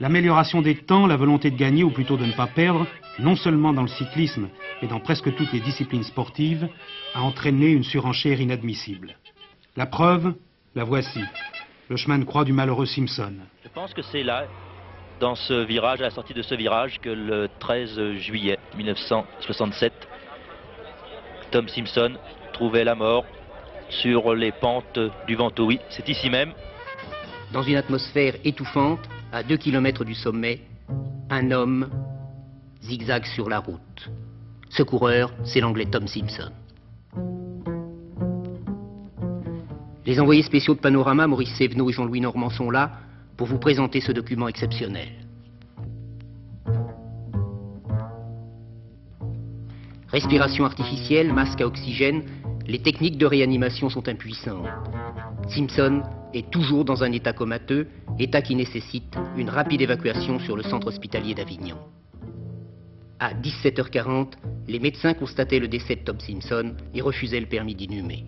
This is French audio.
L'amélioration des temps, la volonté de gagner, ou plutôt de ne pas perdre, non seulement dans le cyclisme, mais dans presque toutes les disciplines sportives, a entraîné une surenchère inadmissible. La preuve, la voici. Le chemin de croix du malheureux Simpson. Je pense que c'est là, dans ce virage, à la sortie de ce virage, que le 13 juillet 1967, Tom Simpson trouvait la mort sur les pentes du Ventouille. C'est ici même. Dans une atmosphère étouffante, à 2 km du sommet, un homme zigzague sur la route. Ce coureur, c'est l'anglais Tom Simpson. Les envoyés spéciaux de Panorama, Maurice Sévenot et Jean-Louis Normand sont là pour vous présenter ce document exceptionnel. Respiration artificielle, masque à oxygène, les techniques de réanimation sont impuissantes. Simpson est toujours dans un état comateux, état qui nécessite une rapide évacuation sur le centre hospitalier d'Avignon. À 17h40, les médecins constataient le décès de Tom Simpson et refusaient le permis d'inhumer.